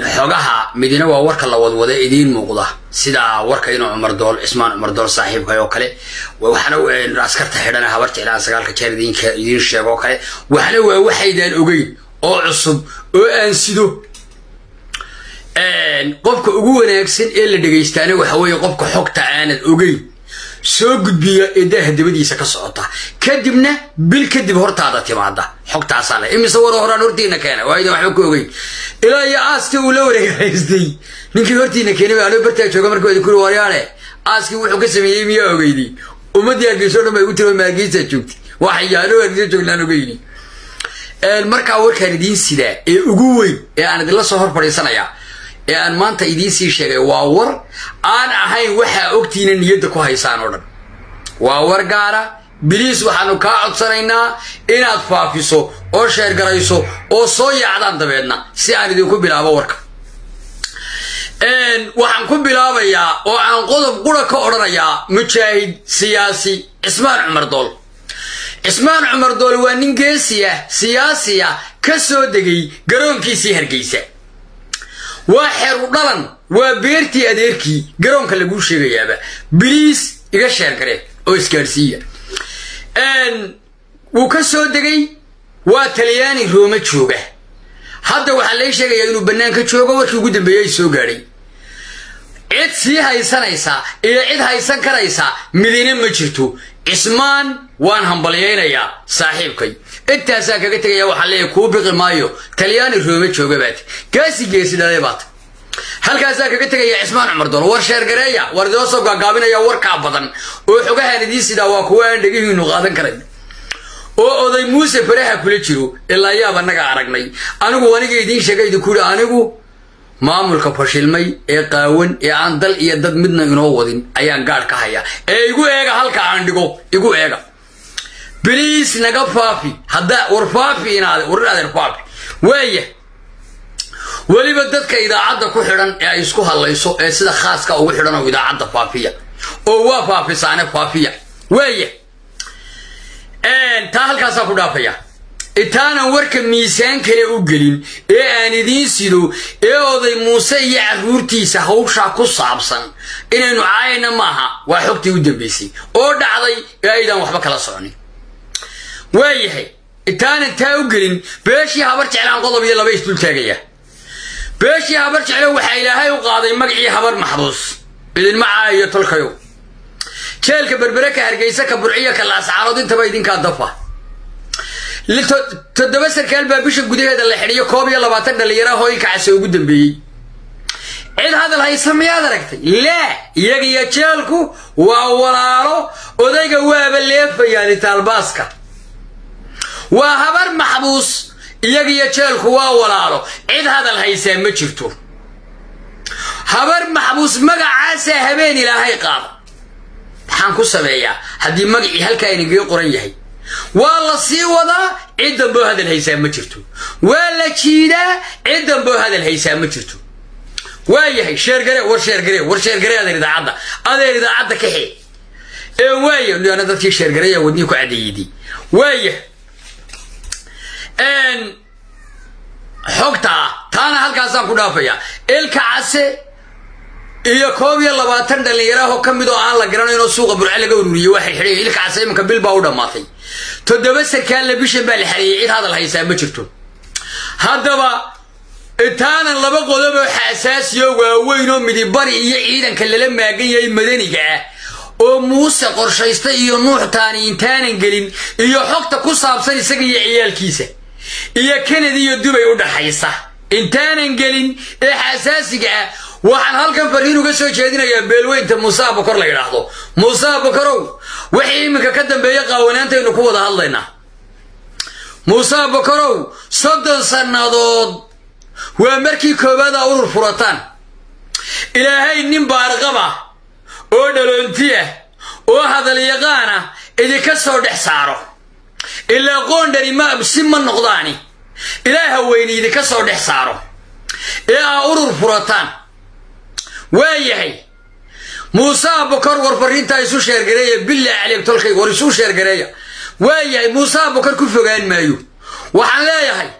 xogaha midina waa warka la wadwada idiin muuqda. Sida warka inuu cumar dool cismaan cumar dool saaxiibka oo kale. Waxna askarta xidhan habar jeclaan sagaalka jeer idiin sheego kale. Waxna waa waxaydaan ogeyn oo cusub oo aan sido qofka ugu wanaagsan ee la dhegaystaana waxa weeye qofka xogta aanad ogeyn. Soo gudbiya ee daaha dabadiisa ka socota. Kadibna bil kadib hortaada timaada xogtaasaa le imise war horaan hortiina keena waa idan waxba ka ogeyn. Ilaa iyo aaskii uu la wareegahaystay ninkii hortiina keenay anoo bartaa jooga markuu idin kuri waryaale aaskii wuxuu ka sameeyey miyaa ogeydi ummaddii hargeyso dhan bay igu tiri maargeysaa joogtay. Waxyaalo hargeyso jooglaan ogeyni markaa warkaan idiin sidaa ee ugu weyn ee aan idinla soo hor fadhiisanayaa ee aan maanta idiin sii sheegay waa war aan ahayn waxaa ogtiina niyadda ku haysaan oo dhan. Waa war gaara biliis waxaanu kaa codsanaynaa inaad faafiso oo sheergarayso oo soo yaacdaan dabeedna si aan idinku bilaabo warka. Waxaan ku bilaabayaa oo aan qodob qura ka odhanayaa mujaahid siyaasi cismaan cumar dool. Cismaan cumar dool waa nin geesiya siyaasiya ka soo degay garoonkiisii hargeysa. Waa xeru dhalan waa beertii adeerkii garoonka laguu sheegayaaba. Biliis iga sheergare oo isgaadhsiiya wuu ka soo degay? Waa talyaani rooma jooga. Hadda waxaa lay sheegayaa inuu bannaanka joogo warkii ugu dambeeyey soo gaadhay. Cid sii haysanaysa iyo cid haysan karaysa midina ma jirto. Cismaan waan hambalyaynayaa saaxiibkay. Intaasaa kaga tegaya waxaa leeyahay kuu biqi maayo. Talyaani rooma jooga baat gaasi geesidhaday baata halkaasaa kaga tegaya cismaan cumar dool war sheergareeya war idoo soo gaagaabinaya warkaa badan. Oo xogahaan sidaa waa kuwa aan dhegihiinu qaadan karayn oo oday muuse faraha kula jiro ilaa yaab annaga aragnay. Anigu aniga idiin sheega idinku anigu maamulka fashilmay ee qaawan ee aan dal iyo dad midna inoo wadin ayaan gaadh ka haya ee igu eega halka aan dhigo igu eega. Biliis naga faafi haddaa war faafi inaade war inaadeer faafi. Waaya weliba dadka idaacadda ku xidhan ee ay isku hadlayso ee sida khaaska ugu xidhan oo idaacadda faafiya oo waa faafisaane faafiya. Waaya taa halkaasaa ku dhaafaya. Intaanan warka miisaan kale u gelin ee aan idiin sido ee oday muuse iyo carruurtiisa hawshaa ku saabsan inaynu caayana maaha waa xogtii u dambaysay oo dhacday ee aydaan waxba kala soconin waayahay intaanan taa u gelin beeshii habar jeclaan qodob iyo laba isdul taagaya beeshii habar jeclo waxaa ilaahay u qaaday magacii habar maxbuus. Idinma caayo tolkayow jeelka berbere ka hargeysa ka burciyo ka laascaarood intaba idinkaa dafa. Toddoba sarkaal baa bisha gudaheeda la xidhiyo koob iyo labaatan dhallinyara hooyinkacase ugu dambeeyey. Cid hadal haysa miyaad aragtay? Laa iyaga iyo jeelku waa walaalo odayga waaba leefayaan itaalbaaska waa habar maxbuus iyaga iyo jeelku waa walaalo. Cid hadal haysaa ma jirto. Habar maxbuus magacaasaa habeen ilaahay qaada maxaan ku sameeyaa. Haddii magacii halkaa inagii qoran yahay. Waa la sii wadaa cid damboo hadal haysaa ma jirto. Waa la jiidaa cid damboo hadal haysaa ma jirto. Waa yahay sheergare war sheergare war sheergare adeer idaacadda. Adeer idaacadda ka xee ee waaya dadkii sheergareya wadnii ku caddeeyidi waaya xogtaa taana halkaasaan ku dhaafaya. Ilka case iyo koob iyo labaatan dhallinyaraho ka mid oo aan la garanayn oo suuqa burce laga ururiyey waxay xidhay ilka case iminka bil baa u dhammaatay. Toddoba sarkaalla bishan baa la xareeyey cid hadal haysaa ma jirto. Haddaba intaanan laba qodob oo xaasaasiyo waaweyn oo midibari iyo ciidanka lala maagan yahay madaniga ah oo muuse qorshaystay iyo nuuxtaani intaanan gelin iyo xogta ku saabsan isaga iyo ciyaalkiisa iyo kanada iyo dubay u dhaxaysa. Intaanan gelin ee xasaasiga ah waxaan halkan fariin uga soo jeedinayaa beelweynta muuse abakor la yidhaahdo. Muuse abakarow wixii iminka ka dambeeya qaawanaantaynu ku wada hadlaynaa. Muuse abakarow soddon sannadood waa markii koowaada urur furataan. Ilaahay nin baarqaba oo dhaloontiya oo hadalyaqaana idinka soo dhex saaro. Ilaa qoondhani ma si ma noqdaani ilaaha weyne idinka soo dhex saaro. Ee aa urur furataan. Waa yahay. Muuse abukar war fariintaa isu sheergareeya billah caleyk tolkay war isu sheergareeya. Waa yahay muuse abukar ku fogaan maayo. Waxaan leeyahay.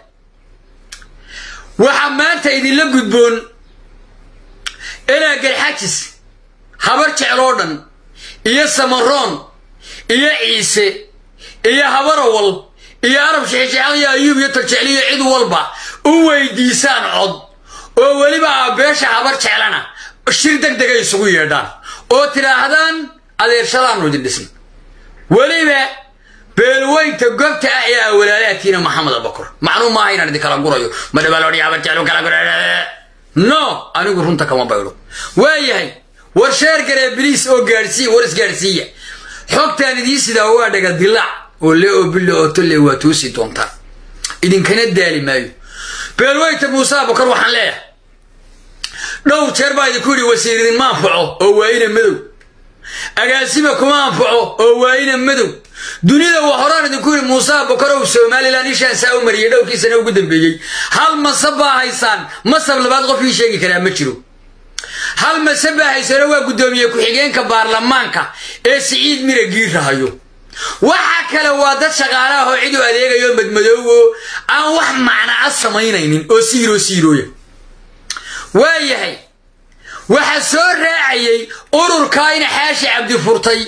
Waxaa maanta idinla gudboon ilaa garxajis habar jecloo dhan iyo samaroon iyo ciise iyo habarawal iyo arab shexesheexan iyo ayuub iyo taljecliyo cid walba u weydiisaan cod oo weliba aabeesha habar jeclana shir deg dega isugu yeedhaan oo tidhaahdaan adeershadaanu idin dhisna weliba beelweynta gobta ah ee awalaalaatiina maxamed abakor macnuu maaha inaan idin kala gurayo madhabaalodhi habar jeclu kala gura no anigu runta kama baydho waayahay war sheer garee biliis oo gaadhsiiya war isgaadhsiiya xogtaan idiin sidaa waa dhaga dilaac oo le oo bille oo waa toosi doontaa idinkana daali maayo beelweynta muuse abakar waxaan leeyahay. Dhowr jeer baa idinku yidhi wasiir idinma anfaco oo waayina madow. Agaasima kuma anfaco oo waayina madow. Dunida waa horaan idinku yidhi muuse abakar ow somalilan ishaan saa u mariyay dhowrkii sana ugu dambeeyey. Hal masab baa haysaan? Masab labaad qof ii sheegi karaa ma jiro. Hal masab baa haysano waa guddoomiye ku-xigeenka baarlamaanka ee siciid mira giirahayo waxa kale waa dad shaqaale ah oo cid u adeegayo madmadoowo aan wax macna a samaynaynin oo siiroo siirooya. Waayahay waxaa soo raacayay ururkaa in xaashi cabdi furtay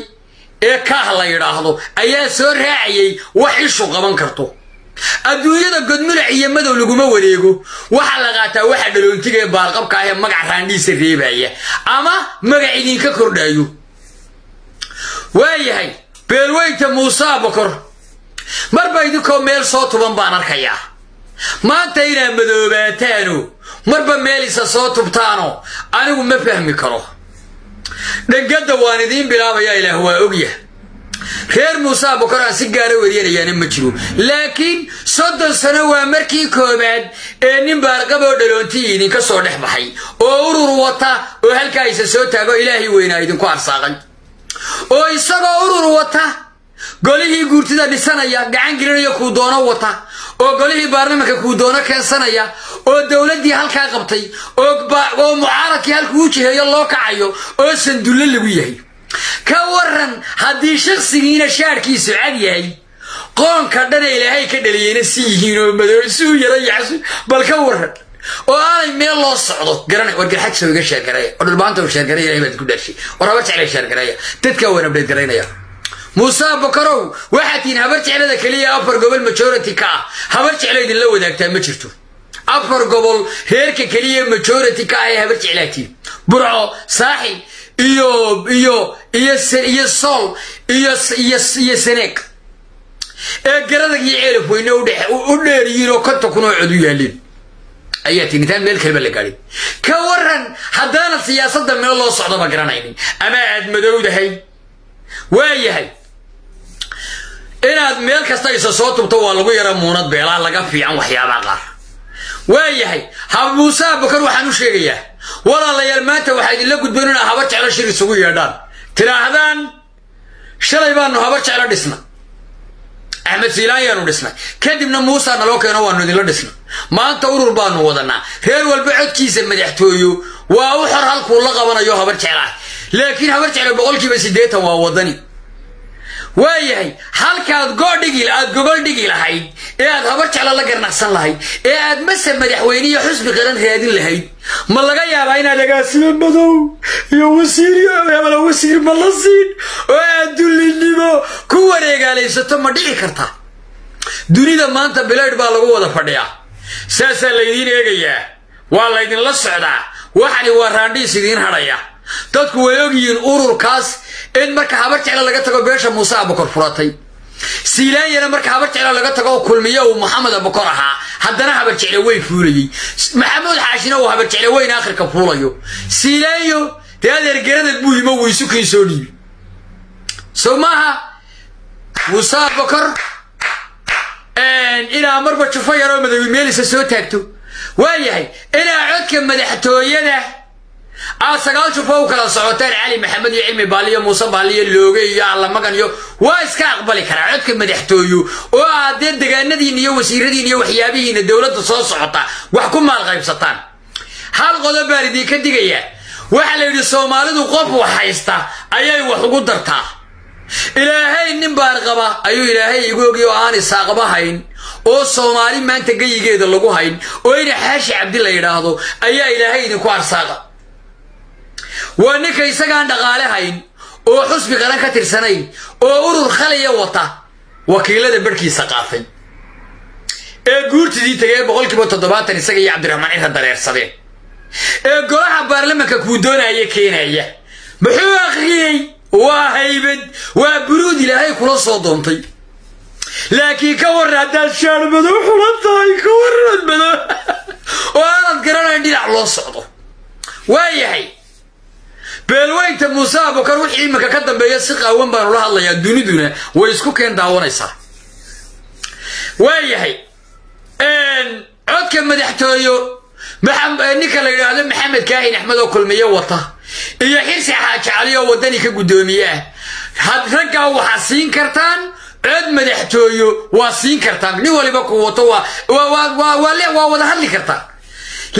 ee kaah la yidhaahdo ayaa soo raacayay wax ishu qaban karto. Adduunyada godmulac iyo madow laguma wareego. Waxaa la qaataa waxa dhaloontiga ee baalqabka ah ee magac raandhiisa reebaya ama magac idinka kordhaayo. Waayahay beelweynta muuse abakor marba idinkoo meel soo tuban baan arkayaa. Maanta inaad madoobaataano marba meel isa soo tubtaano anigu ma fahmi karo. Dhangadda waan idiin bilaabayaa ilaah waa ogyah reer muuse abakor aan si gaara weryanayaana ma jiro. Laakiin soddon sano waa markii koobaad ee nin baarqaboo dhaloontii idinka soo dhex baxay oo urur wata oo halkaa isa soo taago ilaahay weynaa idinku arsaaqay oo isagoo urur wata. Golihii guurtida dhisanaya gacan gelinaya kuu doono wata. Oo golihii baarlamanka kuu doono keensanaya oo dowladdii halkaa qabtay oo mucaaradkii halkuu u jiheeyo loo kacayo oo sandulle lagu yahay. Ka waran haddii shakhsigiina shaarkiisu cad yahay qoonka dhana ilaahay ka dhaliyeyna si yihiin oo madoosuu yara yaxsu bal ka waran oo aanay meel loo socdo? Garana war garxajsa iga sheergareeya oo dhulbaanta sheergareeya ilahay baad ku dhaarshay war habar jeclay sheergareeya dadkaa waan abdheed garaynaya muuse bakarow waxaa tihiin habar jeclada keliya afar gobol majority ka ah. Habar jeclo idinla wadaagtaa ma jirto. Afar gobol reerka keliya majority ka ah ee habar jeclaatiin burco saaxib iyo iyo iyo iyo sool iyo iyo iyo seneeg. Ee garadag iyo ceelaf weyne u dheeriyiin oo konta kun oo cod u yaalleen ayaa tii intaan meel kaleba la gaadhin. Ka waran haddaanad siyaasadda meel loo socdoba garanaynin. Ama aad madowdahay? Waayahay. Inaad meel kasta isa soo tubto waa lagu yara muunad beelaa laga fiican waxyaabaha qaar. Waayahay hab muuse abakar waxaan u sheegayaa walaalayaal maanta waxaa idinla gudboon inaa habar jeclo shir isugu yeedhaan. Tidhaahdaan shalay baanu habar jeclo dhisna. Axmed siilaan yaanu dhisnay kadibna muusa naloo keeno waanu idinla dhisna maanta urur baanu wadanaa. Reer walba codkiisa madaxtooyo waa u xor halkuu la qabanayo habar jeclaah laakiin habar jeclo boqolkiiba siddeetan waa wadani. Waayahay halkaad goodhigi aad gogol dhigi lahayd ee aad habar jeclo la garnaqsan lahayd ee aad mase madaxweyniyo xusbi qaran raadin lahayd ma laga yaabaa inaad agaasimo madow iyo wasiir iyo hebelo wasiir ma la siin oo aad dullinimo ku wareegaalaysato ma dhici karta dunida maanta bilaydh baa lagu wada fadhiyaa saasaa laydiin eegayaa waa laydinla socdaa. Waxani waa raandhiis idiin hadhaya. Dadku way ogyihiin ururkaas in marka habar jeclo laga tago beesha muuse abakor furatay. Siilaanyana marka habar jeclo laga tago kulmiyo uu maxamed abakor ahaa haddana habar jecle weyn fuulayey. Maxamuud xaashina uu habar jecle weyn akhirka fuulayo. Siilaanyo dee adeergarada buu yimo weysukiin soo dhiibi sow maaha muuse abakor inaa marba jufo yaroo madawi meelisa soo taagto. Waayahay inaa codka madaxtooyada aad sagaal jufo u kala socoteen cali maxamed iyo cilmi baaliyo muuse baaliyo looge iyo allamagan iyo waa iska aqbali karaa codka madaxtooyo oo aad dee degaanadiin iyo wasiiradiin iyo waxyaabihiina dowladda soo socota wax ku maal qaybsataan. Hal qodob baan idinka digayaa. Waxaa la yidhi soomaalidu qof wax haysta ayay wax ugu dartaa ilaahay nin baar qaba ayuu ilaahay igu ogi oo aan isaaqaba hayn oo soomaali maanta geyigeeda lagu hayn oo ina xaashi cabdi la yidhaahdo ayaa ilaahay idinku arsaaqa. Waa ninka isagaan dhaqaale hayn oo xusbi qaran ka tirsanayn oo urur khaliya wata wakiilada barhkiisa qaatay. Ee guurtidii tegee boqolkiiba toddobaatan isaga iyo cabdiraxmaan cirra dareersadeen ee golaha baarlamanka kuu doonaya keenaya muxuu akhriyey waa haybad waa buruud ilaahay kula soo doontay. Laakiin ka warran haddaad shaar madow xulan tahay ka warran oo aanad garanayn dhinac loo socdo. Waayahay beelweynta muuse abukar wixii iminka ka dambeeya si qaawan baanu la hadlayaa duniduna way isku keen daawanaysaa. Waayahay codka madaxtooyo ninka la yidhaahdo maxamed kaahin axmed oo kulmiye wata iyo xirsi xaaji cali oo waddani ka guddoomiye ah raggaa waxaa siin kartaan cod madaxtooyo waa siin kartaan. Nin waliba ku wato waa wada hadli kartaan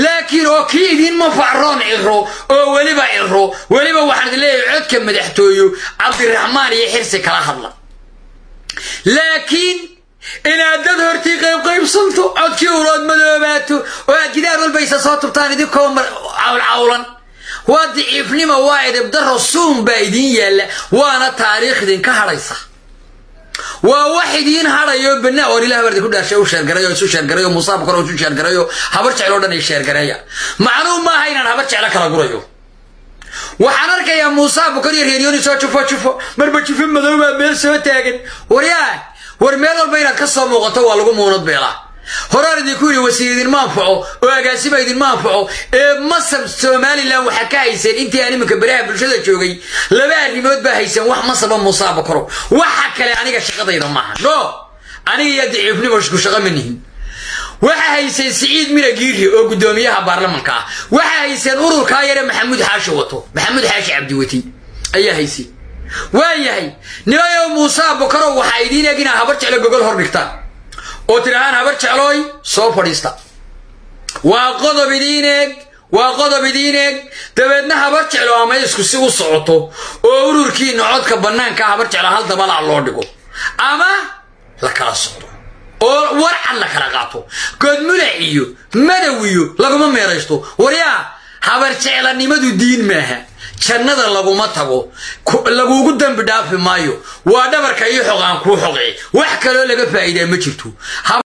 laakiin oo kii idinma facroon ciro oo weliba ciro weliba waxaan leeyahay codka madaxtooyo cabdiraxmaan iyo xirsi kala hadla. Laakiin inaad dad hortii qaybqaybsanto codkii ulood madoobaato oo aad gidaar walba isa soo tubtaan idinkoo cawlcawlan waa daciifnimo waa edibdaro suun baa idiin yaalla waana taariikh idinka hadhaysa. Waa wax idiin hadhayo bana oon ilah bardi ku dhaashay u sheergaray isu sheergaray oo musaabkar oo isu sheergaray oo habar jecel oo dhan ay sheergareeya macnuu maaha inaan habar jeclo kala gurayo. Waxaan arkayaa muusa bukar iyo reeryooni soo jufo jufo. Marba jufo madow baa meel soo taagan. Waryaa war meel walba inaad ka soo muuqato waa lagu muunad beelaa horaan idinku yidhi wasiir idinma anfaco oo agaasiba idinma anfaco ee masab somalilan waxaa ka hayseen intii aan iminka beraha bulshada joogay laba arrimood baa hayseen wax masaba muuse abukaro waxa kale aniga shaqadayda maaha. No! Aniga iyo daciifnimo isku shaqo ma nihin. Waxaa hayseen siciid mira giiri oo guddoomiyaha baarlamanka ah. Waxaa hayseen ururkaa yare maxamuud xaashi wato. Maxamuud xaashi cabdiwati ayaa haysay. Waayahay nimayow muuse abukaro waxaa idiin eg inaa habar jeclo gogol hor dhigtaan oo tidhahaan habar jeclooy soo fadhiista. Waa qodob idiin eeg waa qodob idiin eeg. Dabeedna habar jeclo ama isku si u socoto oo ururkiina codka bannaanka habar jeclo hal dabalac loo dhigo. Ama la kala socdo oo warcad la kala qaato. Godmulac iyo madow iyo laguma meeraysto. Waryaa habar jeclanimadu diin maaha jannada laguma tago. Lagugu dambi dhaafi maayo. Waa dhabarka iyo xoqaan kuu xoqe wax kaloo laga faa'iidaa ma jirto